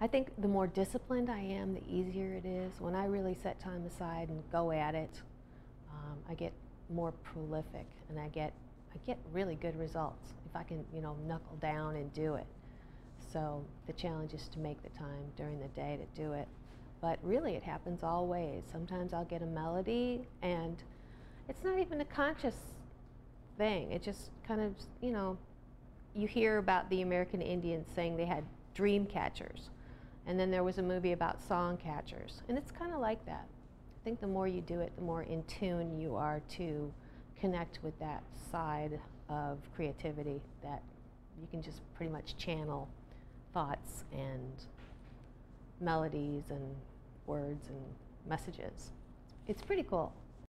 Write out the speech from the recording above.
I think the more disciplined I am, the easier it is. When I really set time aside and go at it, um, I get more prolific and I get I get really good results if I can, you know, knuckle down and do it. So the challenge is to make the time during the day to do it. But really, it happens all ways. Sometimes I'll get a melody, and it's not even a conscious thing. It just kind of, you know, you hear about the American Indians saying they had dream catchers. And then there was a movie about song catchers. And it's kind of like that. I think the more you do it, the more in tune you are to connect with that side of creativity that you can just pretty much channel thoughts and melodies and words and messages. It's pretty cool.